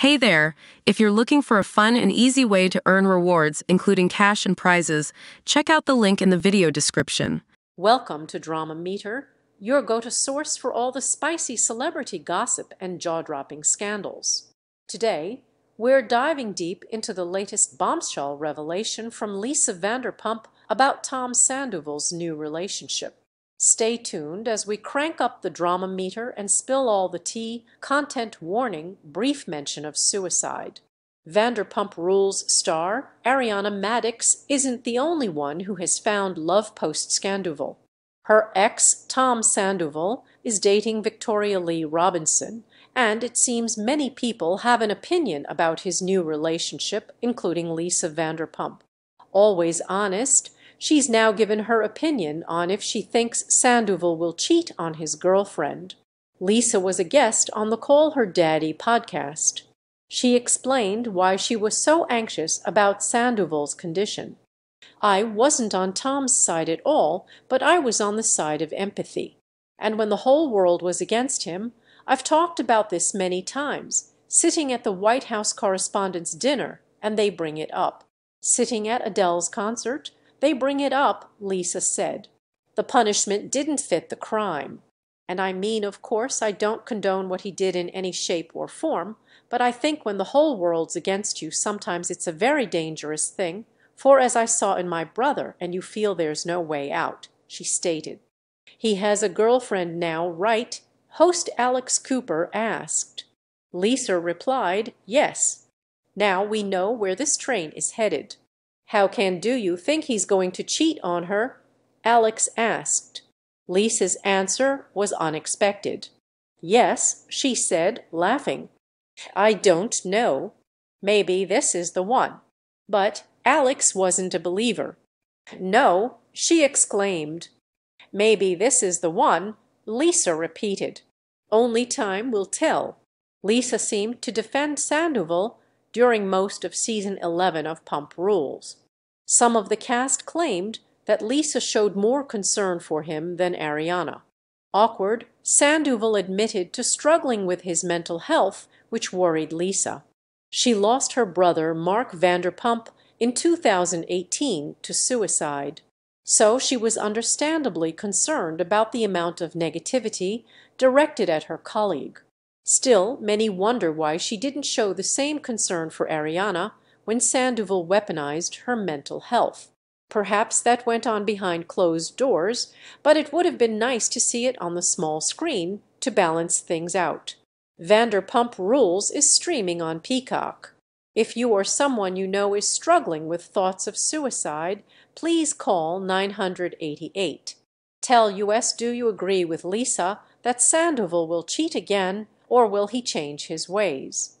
Hey there! If you're looking for a fun and easy way to earn rewards, including cash and prizes, check out the link in the video description. Welcome to Drama Meter, your go-to source for all the spicy celebrity gossip and jaw-dropping scandals. Today, we're diving deep into the latest bombshell revelation from Lisa Vanderpump about Tom Sandoval's new relationship. Stay tuned as we crank up the drama meter and spill all the tea, content warning, brief mention of suicide. Vanderpump Rules star Ariana Madix isn't the only one who has found love post-Scandoval. Her ex, Tom Sandoval, is dating Victoria Lee Robinson, and it seems many people have an opinion about his new relationship, including Lisa Vanderpump. Always honest, She's now given her opinion on if she thinks Sandoval will cheat on his girlfriend. Lisa was a guest on the Call Her Daddy podcast. She explained why she was so anxious about Sandoval's condition. I wasn't on Tom's side at all, but I was on the side of empathy. And when the whole world was against him, I've talked about this many times, sitting at the White House Correspondents' Dinner, and they bring it up. Sitting at Adele's concert, they bring it up, Lisa said. The punishment didn't fit the crime. And I mean, of course, I don't condone what he did in any shape or form, but I think when the whole world's against you sometimes it's a very dangerous thing, for as I saw in my brother, and you feel there's no way out, she stated. He has a girlfriend now, right? Host Alex Cooper asked. Lisa replied, yes. Now we know where this train is headed. How can do you think he's going to cheat on her? Alex asked. Lisa's answer was unexpected. Yes, she said, laughing. I don't know. Maybe this is the one. But Alex wasn't a believer. No, she exclaimed. Maybe this is the one, Lisa repeated. Only time will tell. Lisa seemed to defend Sandoval during most of season 11 of Pump Rules. Some of the cast claimed that Lisa showed more concern for him than Ariana. Awkward, Sandoval admitted to struggling with his mental health, which worried Lisa. She lost her brother, Mark Vanderpump, in 2018 to suicide. So she was understandably concerned about the amount of negativity directed at her colleague. Still, many wonder why she didn't show the same concern for Ariana when Sandoval weaponized her mental health. Perhaps that went on behind closed doors, but it would have been nice to see it on the small screen to balance things out. Vanderpump Rules is streaming on Peacock. If you or someone you know is struggling with thoughts of suicide, please call 988. Tell US do you agree with Lisa that Sandoval will cheat again, or will he change his ways?